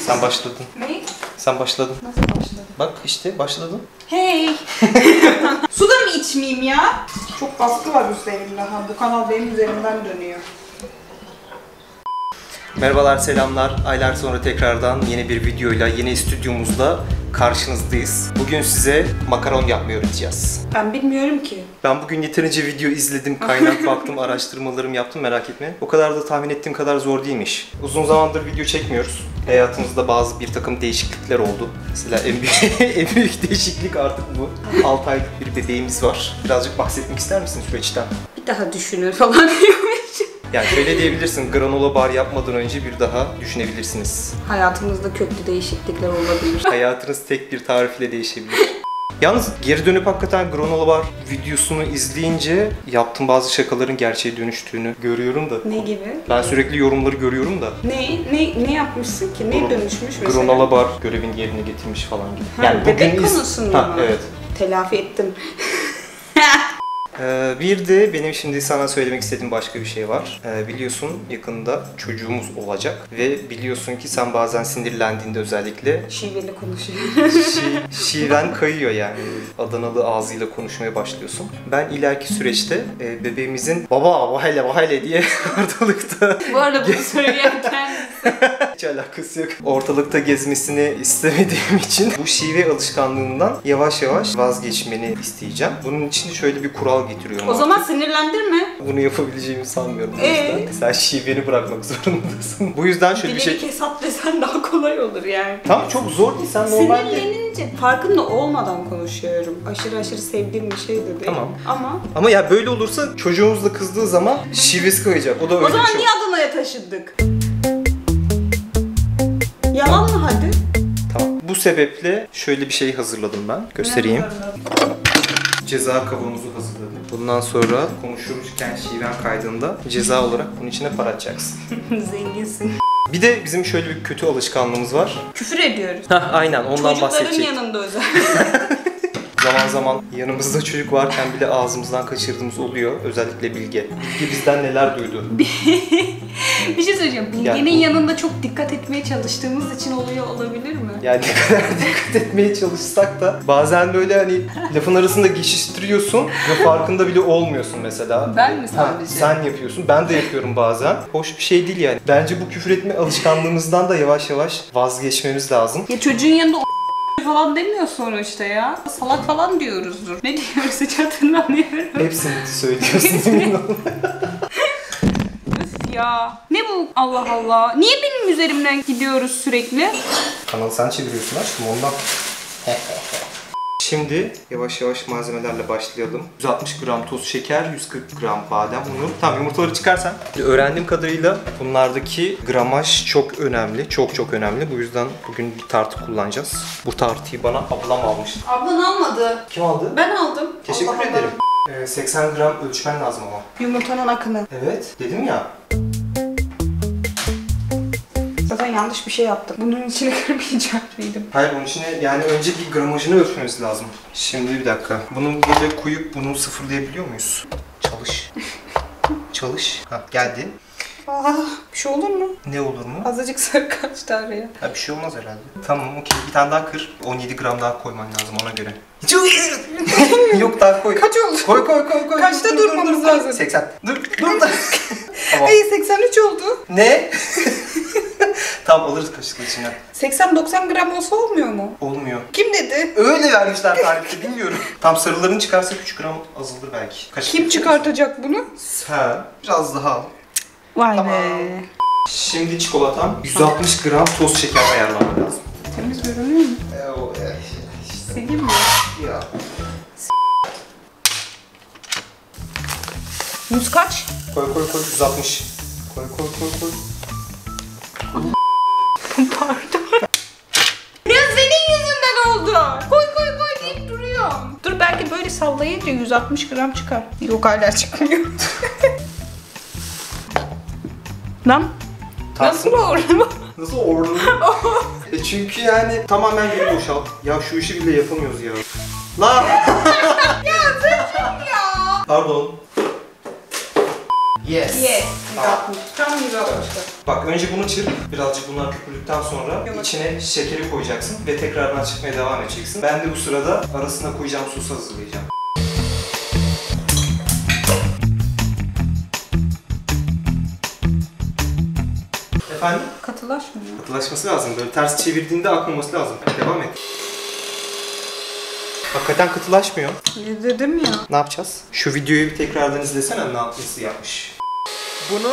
Sen başladın. Ne? Sen başladın. Nasıl başladı? Bak işte başladın. Hey! Su da mı içmeyeyim ya? Çok baskı var üzerimde. Ha, bu kanal benim üzerimden dönüyor. Merhabalar, selamlar. Aylar sonra tekrardan yeni bir videoyla, yeni stüdyomuzla karşınızdayız. Bugün size makaron yapmayı öğreteceğiz. Ben bilmiyorum ki. Ben bugün yeterince video izledim, kaynak baktım, araştırmalarımı yaptım merak etme. O kadar da tahmin ettiğim kadar zor değilmiş. Uzun zamandır video çekmiyoruz. Hayatımızda bazı bir takım değişiklikler oldu. Mesela en büyük, en büyük değişiklik artık bu. 6 aylık bir bebeğimiz var. Birazcık bahsetmek ister misin süreçten? Bir daha düşünür falan diyormuş. Yani şöyle diyebilirsin, granola bar yapmadan önce bir daha düşünebilirsiniz. Hayatımızda köklü değişiklikler olabilir. Hayatınız tek bir tarif ile değişebilir. Yalnız geri dönüp hakikaten granola bar videosunu izleyince yaptığım bazı şakaların gerçeğe dönüştüğünü görüyorum da. ne gibi? Ben sürekli yorumları görüyorum da. Ne ne ne yapmışsın ki? Ne Gron- dönüşmüş mesela? Granola bar görevini yerine getirmiş falan gibi. Ha, bebek iz- konusunda Ha, mı? Evet. Telafi ettim. Ee, bir de benim şimdi sana söylemek istediğim başka bir şey var. Ee, biliyorsun yakında çocuğumuz olacak ve biliyorsun ki sen bazen sinirlendiğinde özellikle Şiveli konuşuyor. şi- şiven kayıyor yani. Adanalı ağzıyla konuşmaya başlıyorsun. Ben ileriki süreçte e, bebeğimizin baba vahayle vahayle diye ortalıkta Bu arada bunu söyleyen. hiç alakası yok. Ortalıkta gezmesini istemediğim için bu şive alışkanlığından yavaş yavaş vazgeçmeni isteyeceğim. Bunun için şöyle bir kural getiriyorum. O artık. zaman sinirlendirme. Bunu yapabileceğimi sanmıyorum. Ee? sen şiveni bırakmak zorundasın. Bu yüzden şöyle bir Dilini şey... kesat desen daha kolay olur yani. Tam çok zor değil. Sen normalde... Sinirlenince farkında olmadan konuşuyorum. Aşırı aşırı sevdiğim bir şey de değil. Tamam. Ama Ama ya böyle olursa çocuğumuz da kızdığı zaman şivesi kayacak. O da öyle o zaman bir şey. niye Adana'ya taşındık? Sebeple şöyle bir şey hazırladım ben. Göstereyim. Ceza kavanozu hazırladım. Bundan sonra konuşurken şiven kaydığında ceza olarak bunun içine para atacaksın. Zenginsin. Bir de bizim şöyle bir kötü alışkanlığımız var. Küfür ediyoruz. Hah aynen ondan Çocukların bahsedecektim. yanında özel. Zaman zaman yanımızda çocuk varken bile ağzımızdan kaçırdığımız oluyor. Özellikle Bilge. Bilge bizden neler duydu. bir şey söyleyeceğim. Bilge'nin Yani- yanında çok dikkat etmeye çalıştığımız için oluyor olabilir mi? Yani ne kadar dikkat etmeye çalışsak da bazen böyle hani lafın arasında geçiştiriyorsun ve farkında bile olmuyorsun mesela. Ben mi Ha, sadece? sen yapıyorsun. Ben de yapıyorum bazen. Hoş bir şey değil yani. Bence bu küfür etme alışkanlığımızdan da yavaş yavaş vazgeçmemiz lazım. Ya çocuğun yanında o falan demiyor sonra işte ya. Salak falan diyoruzdur. Ne diyoruz hiç hatırlamıyorum. Hepsini söylüyorsun emin ol. Ya. Ne bu Allah Allah. Niye benim üzerimden gidiyoruz sürekli? Kanalı sen çeviriyorsun aşkım ondan. Şimdi yavaş yavaş malzemelerle başlayalım. 160 gram toz şeker, 140 gram badem unu. Tamam yumurtaları çıkarsan. Öğrendiğim kadarıyla bunlardaki gramaj çok önemli. Çok çok önemli. Bu yüzden bugün bir tartı kullanacağız. Bu tartıyı bana ablam almış. Ablan almadı. Kim aldı? Ben aldım. Teşekkür Allah Allah. ederim. Ee, 80 gram ölçmen lazım ama. Yumurtanın akını. Evet dedim ya. Zaten yanlış bir şey yaptım. Bunun içine kırmayacak mıydım? Hayır onun içine yani önce bir gramajını ölçmemiz lazım. Şimdi bir dakika. Bunu böyle koyup bunu sıfırlayabiliyor muyuz? Çalış. Çalış. Ha geldi. Aa, bir şey olur mu? Ne olur mu? Azıcık sarı kaçtı araya. Ha bir şey olmaz herhalde. Tamam okey bir tane daha kır. 17 gram daha koyman lazım ona göre. Yok daha koy. Kaç oldu? Koy koy koy koy. Kaçta Dur, dur, durmamız dur, lazım? 80. Dur dur da. tamam. Ay 83 oldu. Ne? Tamam alırız kaşıkla içinden. 80-90 gram olsa olmuyor mu? Olmuyor. Kim dedi? Öyle vermişler tarifte bilmiyorum. Tam sarılarını çıkarsak 3 gram azalır belki. Kaşık Kim çıkartacak bunu? Sen. Biraz daha al. Vay Tamam. be. Şimdi çikolatam 160 gram toz şeker ayarlamam lazım. Temiz görünüyor mu? E, o, e, Sileyim mi? ya. Yüz kaç? Koy koy koy 160. Koy koy koy koy. Koy koy koy deyip duruyorum. Dur belki böyle sallayınca 160 gram çıkar. Yok hala çıkmıyor. Lan. Nasıl oldu? Nasıl ordu? e çünkü yani tamamen geri boşalt. Ya şu işi bile yapamıyoruz ya. La. ya. Pardon. Yes. Yes. Tamam. 160. Tam 160. Bak önce bunu çırp. Birazcık bunlar köpürdükten sonra Yumurta. içine şekeri koyacaksın ve tekrardan çırpmaya devam edeceksin. Ben de bu sırada arasına koyacağım sosu hazırlayacağım. Efendim? Katılaşmıyor. Katılaşması lazım. Böyle ters çevirdiğinde akmaması lazım. Devam et. Hakikaten katılaşmıyor. Ne dedim ya. Ne yapacağız? Şu videoyu bir tekrardan izlesene ne yapması yapmış. Bunu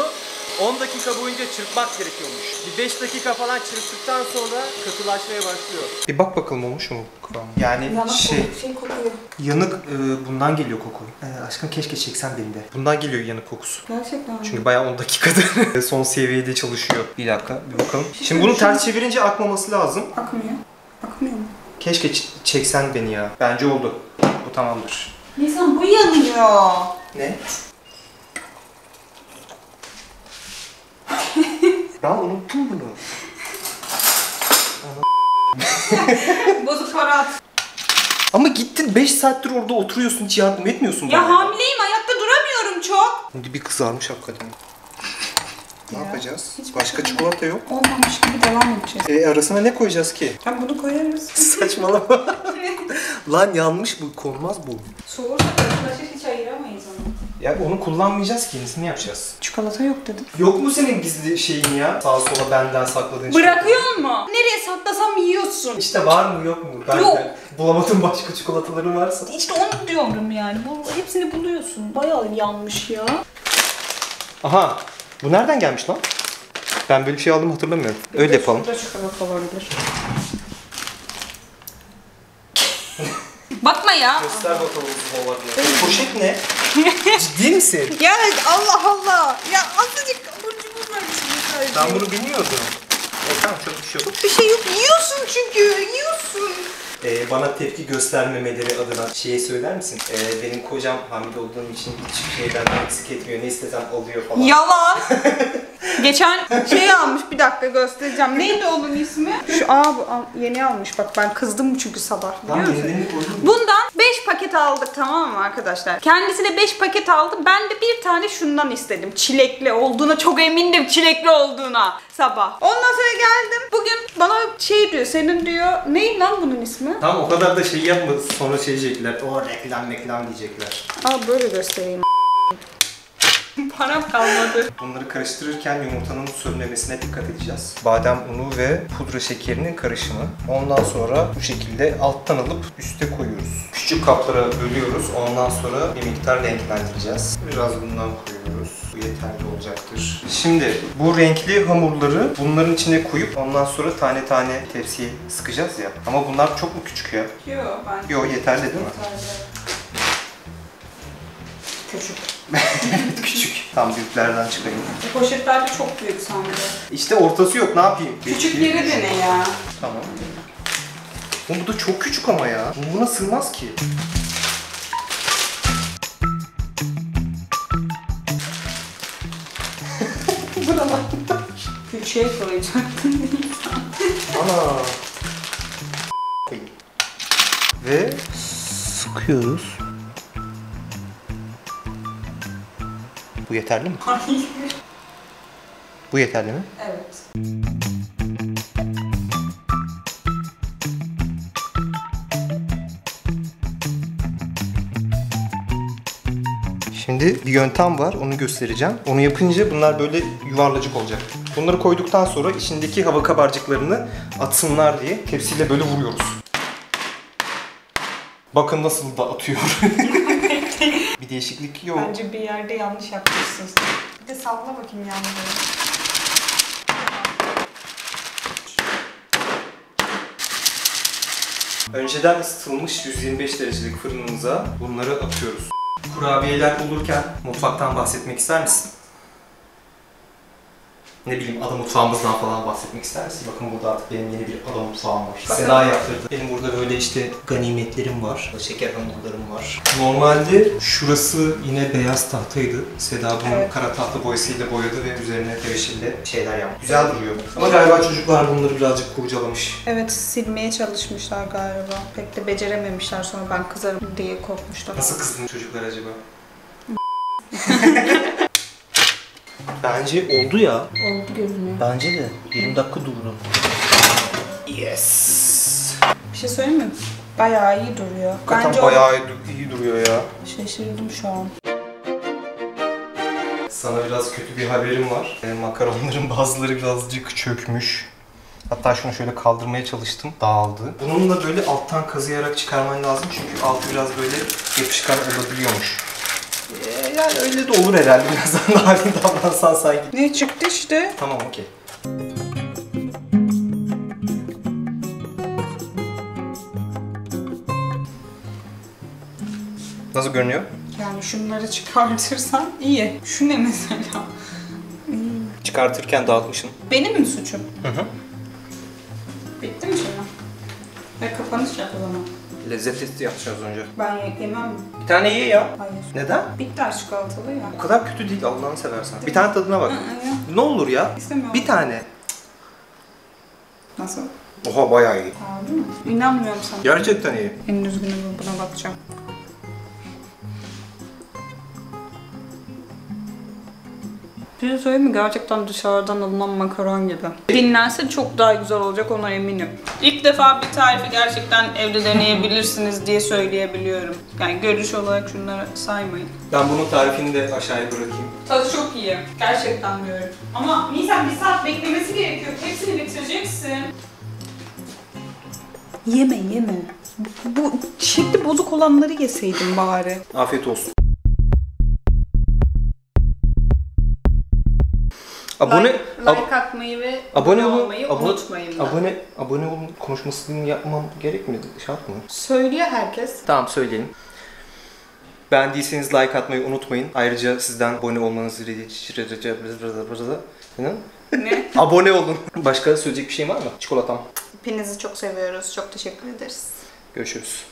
10 dakika boyunca çırpmak gerekiyormuş. Bir 5 dakika falan çırptıktan sonra katılaşmaya başlıyor. Bir bak bakalım olmuş mu kıvamı? Yani şey, şey kokuyor. yanık e, bundan geliyor koku. E, aşkım keşke çeksen beni de. Bundan geliyor yanık kokusu. Gerçekten mi? Çünkü bayağı 10 dakikadır son seviyede çalışıyor. Bir dakika bir bakalım. Şimdi bunu ters çevirince akmaması lazım. Akmıyor. Akmıyor mu? Keşke ç- çeksen beni ya. Bence oldu. Bu tamamdır. Nisan bu yanıyor. Ne? Ben unuttum bunu. Bozuk para at. Ama gittin 5 saattir orada oturuyorsun hiç yardım etmiyorsun Ya bana. hamileyim ayakta duramıyorum çok. Şimdi bir kızarmış hakikaten. Ne Ya, yapacağız? hiç Başka bakalım. çikolata yok. Olmamış gibi devam edeceğiz. E arasına ne koyacağız ki? Hem bunu koyarız. Saçmalama. Lan yanlış bu. Konmaz bu. Soğursa karışlaşır hiç ayıramayız onu. Ya onu kullanmayacağız ki. Ne yapacağız? Çikolata yok dedim. Yok mu senin gizli şeyin ya? Sağa sola benden sakladığın şey. Bırakıyor mu? Nereye saklasam yiyorsun. İşte var mı yok mu? Ben Yok. de bulamadığım başka çikolataların varsa. İşte onu diyorum yani. Bu, hepsini buluyorsun. Bayağı yanmış ya. Aha. Bu nereden gelmiş lan? Ben böyle bir şey aldım hatırlamıyorum. Öyle yapalım. Burada çikolata olabilir. Bakma ya. Göster bakalım bu olabilir. Poşet ne? Ciddi misin? Ya Allah Allah. Ya azıcık abur cubur var içinde sadece. Ben bunu bilmiyordum. E tamam çok bir şey yok. Bir şey yok. Yiyorsun çünkü. Yiyorsun. Ee, bana tepki göstermemeleri adına şeyi söyler misin? Ee, benim kocam hamile olduğum için hiçbir şeyden eksik etmiyor. Ne istesem alıyor falan. Yalan. Geçen şey almış bir dakika göstereceğim. Neydi onun ismi? Şu aa bu al- yeni almış bak ben kızdım çünkü sabah biliyor musun? Bundan 5 paket aldık tamam mı arkadaşlar? Kendisi de 5 paket aldı. Ben de bir tane şundan istedim. Çilekli olduğuna çok emindim çilekli olduğuna sabah. Ondan sonra geldim. Bugün bana şey diyor senin diyor. Ney lan bunun ismi? Tamam o kadar da şey yapma sonra şey diyecekler. O reklam reklam diyecekler. Aa böyle göstereyim. Param kalmadı. Bunları karıştırırken yumurtanın sönmemesine dikkat edeceğiz. Badem unu ve pudra şekerinin karışımı. Ondan sonra bu şekilde alttan alıp üste koyuyoruz. Küçük kaplara bölüyoruz. Ondan sonra bir miktar renklendireceğiz. Biraz bundan koyuyoruz. Bu yeterli olacaktır. Şimdi bu renkli hamurları bunların içine koyup ondan sonra tane tane tepsiye sıkacağız ya. Ama bunlar çok mu küçük ya? Yok ben Yo yeterli değil mi? Küçük. küçük. Tam büyüklerden çıkayım. Bu poşetler de çok büyük sanki. İşte ortası yok ne yapayım? Küçükleri dene ya. Tamam. Oğlum bu da çok küçük ama ya. Bu buna sığmaz ki. Küçüğe koyacaktın. Ana. Ve sıkıyoruz. Bu yeterli mi? Hayır. Bu yeterli mi? Evet. Şimdi bir yöntem var, onu göstereceğim. Onu yapınca bunlar böyle yuvarlacık olacak. Bunları koyduktan sonra içindeki hava kabarcıklarını atsınlar diye tepsiyle böyle vuruyoruz. Bakın nasıl da atıyor. bir değişiklik yok. Bence bir yerde yanlış yapmışsın. Bir de salla bakayım yanları. Önceden ısıtılmış 125 derecelik fırınımıza bunları atıyoruz. Kurabiyeler olurken mutfaktan bahsetmek ister misin? Ne bileyim ada mutfağımızdan falan bahsetmek ister misin? Bakın burada artık benim yeni bir ada mutfağım var. Seda yaptırdı. Benim burada böyle işte ganimetlerim var. Şeker hamurlarım var. Normalde şurası yine beyaz tahtaydı. Seda bunu Evet. kara tahta boyasıyla boyadı ve üzerine tebeşirle şeyler yaptı. Güzel duruyor. Ama galiba çocuklar bunları birazcık kurcalamış. Evet silmeye çalışmışlar galiba. Pek de becerememişler sonra ben kızarım diye korkmuşlar. Nasıl kızdın çocuklar acaba? Bence oldu ya. Oldu görünüyor. Bence de. 20 dakika durdu. Yes. Bir şey söyleyeyim mi? Bayağı iyi duruyor. Hakikaten Bence bayağı iyi, iyi duruyor ya. Şaşırdım şu an. Sana biraz kötü bir haberim var. E, makaronların bazıları birazcık çökmüş. Hatta şunu şöyle kaldırmaya çalıştım. Dağıldı. Bununla böyle alttan kazıyarak çıkarman lazım. Çünkü altı biraz böyle yapışkan olabiliyormuş. E, yani öyle de olur herhalde. Birazdan narin davransan sanki. Ne çıktı işte? Tamam okey. Nasıl görünüyor? Yani şunları çıkartırsan iyi. Şu ne mesela? Çıkartırken dağıtmışsın. Benim mi suçum? Hı hı. Bitti mi şimdi? Ve kapanış yap o zaman. Lezzet testi yapacağız önce. Ben yemem. Bir tane ye ya. Hayır. Neden? Bitter çikolatalı ya. O kadar kötü değil Allah'ını seversen. Bir tane tadına bak. Hı hı ya. Ne olur ya? İstemiyorum. Bir tane. Nasıl? Oha bayağı iyi. Harbi mi? İnanmıyorum sana. Gerçekten iyi. En düzgünü bu. Buna bakacağım. Bir şey mi? Gerçekten dışarıdan alınan makaron gibi. Dinlense çok daha güzel olacak ona eminim. İlk defa bir tarifi gerçekten evde deneyebilirsiniz diye söyleyebiliyorum. Yani görüş olarak şunları saymayın. Ben bunun tarifini de aşağıya bırakayım. Tadı çok iyi. Gerçekten diyorum. Ama Nisan bir saat beklemesi gerekiyor. Hepsini bitireceksin. Yeme yeme. Bu şekli bozuk olanları yeseydin bari. Afiyet olsun. Abone like, like atmayı ve abone olun. olmayı Abone, unutmayın. da. abone abone olun konuşmasını yapmam gerekmedi. Şart mı? Söylüyor herkes. Tamam söyleyelim. Beğendiyseniz like atmayı unutmayın. Ayrıca sizden abone olmanızı rica ne? Abone olun. Başka söyleyecek bir şey var mı? Çikolatam. Hepinizi çok seviyoruz. Çok teşekkür ederiz. Görüşürüz.